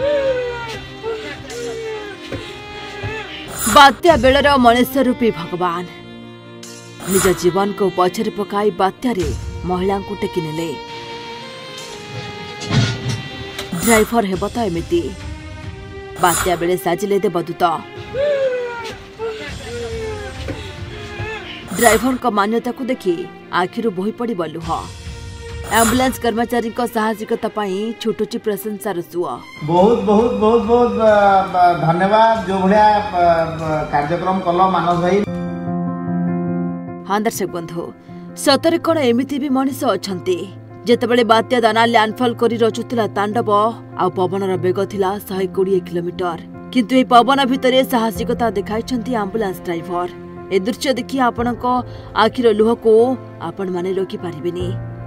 ବାତ୍ୟା ବେଳର ମଣିଷ ରୂପୀ ଭଗବାନ ନିଜ ଜୀବନକୁ ପଛରେ ପକାଇ ବାତ୍ୟାରେ ମହିଳାଙ୍କୁ ଟେକି ନେଲେ ଡ୍ରାଇଭର ହେବ ତ ଏମିତି ବାତ୍ୟା ବେଳେ ସାଜିଲେ ଦେବଦୂତ ଡ୍ରାଇଭରଙ୍କ ମାନ୍ୟତାକୁ ଦେଖି ଆଖିରୁ ବୋହି ପଡ଼ିବ ଲୁହ एम्बुलेंस कर्मचारी को साहसिकता पाई छोटो छी प्रशंसा रसु बहुत बहुत बहुत बहुत धन्यवाद जो भड़िया कार्यक्रम कलो मानव भाई हां दर्शक बंधु सतर कण एमिती भी मनीष अछंती जेतेबेले बात्या दाना लैंडफॉल करी रचुतला तांडव आ पवन रो वेग थिला 120 किलोमीटर किंतु ए पवन भितरे साहसिकता देखाई छंती एम्बुलेंस ड्राइवर ए दृश्य देखि आपनको आखिर लोह को आपन माने रोकी पारिबेनी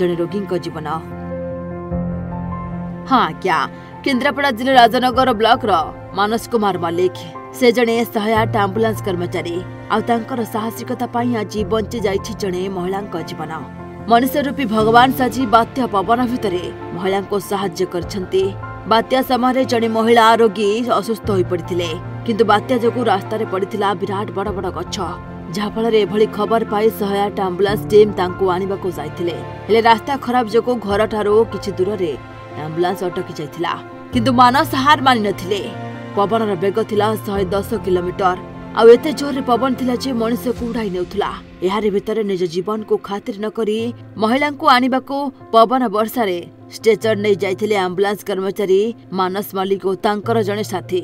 ଜଣେ ରୋଗୀଙ୍କ ଜୀବନ ହଁ ଆଜ୍ଞା କେନ୍ଦ୍ରାପଡ଼ା ଜିଲ୍ଲା ରାଜନଗର ବ୍ଲକର ମାନସ କୁମାର ମଲ୍ଲିକ ସେ ଜଣେ ଶହେ ଆଠ ଆମ୍ବୁଲାନ୍ସ କର୍ମଚାରୀ ଆଉ ତାଙ୍କର ସାହସିକତା ପାଇଁ ଆଜି ବଞ୍ଚି ଯାଇଛି ଜଣେ ମହିଳାଙ୍କ ଜୀବନ ମଣିଷ ରୂପୀ ଭଗବାନ ସାଜି ବାତ୍ୟା ପବନ ଭିତରେ ମହିଳାଙ୍କୁ ସାହାଯ୍ୟ କରିଛନ୍ତି ବାତ୍ୟା ସମୟରେ ଜଣେ ମହିଳା ରୋଗୀ ଅସୁସ୍ଥ ହୋଇପଡ଼ିଥିଲେ କିନ୍ତୁ ବାତ୍ୟା ଯୋଗୁଁ ରାସ୍ତାରେ ପଡ଼ିଥିଲା ବିରାଟ ବଡ଼ ବଡ଼ ଗଛ ଯାହାଫଳରେ ଏଭଳି ଖବର ପାଇ ଶହେ ଆଠ ଆମ୍ବୁଲାନ୍ସ ଟିମ୍ ତାଙ୍କୁ ଆଣିବାକୁ ଯାଇଥିଲେ ହେଲେ ରାସ୍ତା ଖରାପ ଯୋଗୁଁ ଘରଠାରୁ କିଛି ଦୂରରେ ଆମ୍ବୁଲାନ୍ସ ଅଟକି ଯାଇଥିଲା କିନ୍ତୁ ମାନସ ହାର ମାନିନଥିଲେ ପବନର ବେଗ ଥିଲା ଶହେ ଦଶ କିଲୋମିଟର ଆଉ ଏତେ ଜୋରରେ ପବନ ଥିଲା ଯେ ମଣିଷକୁ ଉଡ଼ାଇ ନେଉଥିଲା ଏହାରି ଭିତରେ ନିଜ ଜୀବନକୁ ଖାତିର ନକରି ମହିଳାଙ୍କୁ ଆଣିବାକୁ ପବନ ବର୍ଷାରେ ଷ୍ଟେଚନ ନେଇ ଯାଇଥିଲେ ଆମ୍ବୁଲାନ୍ସ କର୍ମଚାରୀ ମାନସ ମଲ୍ଲିକ ଓ ତାଙ୍କର ଜଣେ ସାଥୀ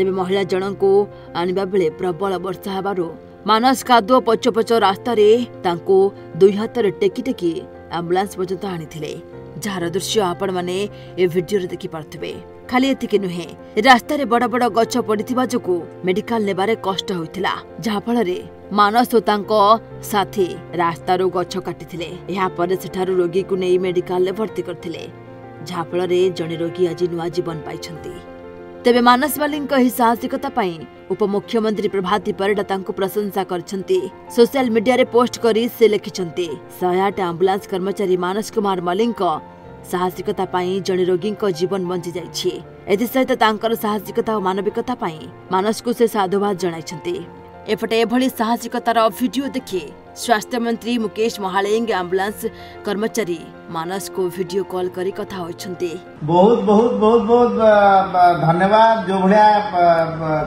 ତେବେ ମହିଳା ଜଣଙ୍କୁ ଆଣିବା ବେଳେ ପ୍ରବଳ ବର୍ଷା ହେବାରୁ ମାନସ କାଦୁଅ ପଚପଚ ରାସ୍ତାରେ ତାଙ୍କୁ ଦୁଇ ହାତରେ ଟେକି ଟେକି ଆମ୍ବୁଲାନ୍ସ ପର୍ଯ୍ୟନ୍ତ ଆଣିଥିଲେ ଯାହାର ଦୃଶ୍ୟ ଆପଣମାନେ ଏ ଭିଡିଓରେ ଦେଖିପାରୁଥିବେ ଖାଲି ଏତିକି ନୁହେଁ ରାସ୍ତାରେ ବଡ଼ ବଡ଼ ଗଛ ପଡ଼ିଥିବା ଯୋଗୁଁ ମେଡିକାଲ ନେବାରେ କଷ୍ଟ ହୋଇଥିଲା ଯାହାଫଳରେ ମାନସ ଓ ତାଙ୍କ ସାଥୀ ରାସ୍ତାରୁ ଗଛ କାଟିଥିଲେ ଏହାପରେ ସେଠାରୁ ରୋଗୀକୁ ନେଇ ମେଡିକାଲରେ ଭର୍ତ୍ତି କରିଥିଲେ ଯାହାଫଳରେ ଜଣେ ରୋଗୀ ଆଜି ନୂଆ ଜୀବନ ପାଇଛନ୍ତି ତେବେ ମାନସ ମାଲିକଙ୍କ ଏହି ସାହସିକତା ପାଇଁ ଉପମୁଖ୍ୟମନ୍ତ୍ରୀ ପ୍ରଭାତୀ ପରିଡ଼ା ତାଙ୍କୁ ପ୍ରଶଂସା କରିଛନ୍ତି ସୋସିଆଲ ମିଡିଆରେ ପୋଷ୍ଟ କରି ସେ ଲେଖିଛନ୍ତି ଶହେ ଆଠ ଆମ୍ବୁଲାନ୍ସ କର୍ମଚାରୀ ମାନସ କୁମାର ମଲ୍ଲିକଙ୍କ ସାହସିକତା ପାଇଁ ଜଣେ ରୋଗୀଙ୍କ ଜୀବନ ବଞ୍ଚିଯାଇଛି ଏଥିସହିତ ତାଙ୍କର ସାହସିକତା ଓ ମାନବିକତା ପାଇଁ ମାନସକୁ ସେ ସାଧୁବାଦ ଜଣାଇଛନ୍ତି एपटे एभली साहसिकतार भिडियो देखे स्वास्थ्य मंत्री मुकेश महालेंग आंबुलांस कर्मचारी मानस को वीडियो कॉल करी कथा बहुत बहुत बहुत बहुत, बहुत धन्यवाद जो भाया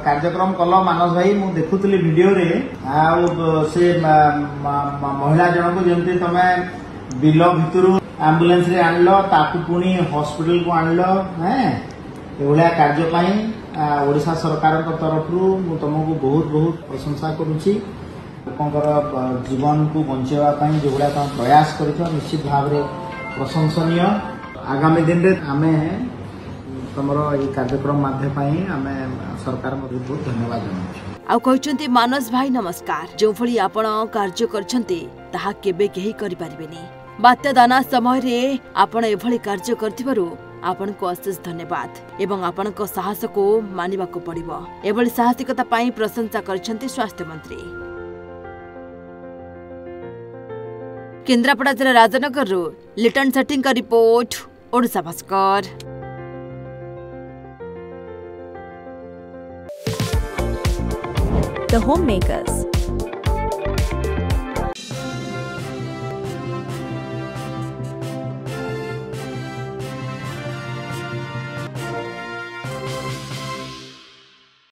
कार्यक्रम कल मानस भाई मु देखु भिडियो से महिला जनक तमे बिल भितर आंबुलांस आनल कार्य ଓଡ଼ିଶା ସରକାରଙ୍କ ତରଫରୁ ମୁଁ ତୁମକୁ ବହୁତ ବହୁତ ପ୍ରଶଂସା କରୁଛି ଲୋକଙ୍କର ଜୀବନକୁ ବଞ୍ଚାଇବା ପାଇଁ ଯେଉଁଗୁଡ଼ା ତୁମେ ପ୍ରୟାସ କରିଛ ନିଶ୍ଚିତ ଭାବରେ ପ୍ରଶଂସନୀୟ ଆଗାମୀ ଦିନରେ ଆମେ ତୁମର ଏଇ କାର୍ଯ୍ୟକ୍ରମ ମାଧ୍ୟ ପାଇଁ ଆମେ ସରକାରଙ୍କ ବହୁତ ଧନ୍ୟବାଦ ଜଣାଉଛୁ ଆଉ କହିଛନ୍ତି ମାନସ ଭାଇ ନମସ୍କାର ଯେଉଁଭଳି ଆପଣ କାର୍ଯ୍ୟ କରିଛନ୍ତି ତାହା କେବେ କେହି କରିପାରିବେନି ବାତ୍ୟା ଦାନା ସମୟରେ ଆପଣ ଏଭଳି କାର୍ଯ୍ୟ କରିଥିବାରୁ আপনক আসিস ধন্যবাদ এবন আপনক সাহসক মানিবাক পঢ়িব এবলি সাহসিকতা পাই প্রশংসা করছந்தி স্বাস্থ্যমন্ত্রী কেন্দ্রাপড়াতিনা রাজনগর লিটন সেটিং কা report Odisha Bhaskar the homemakers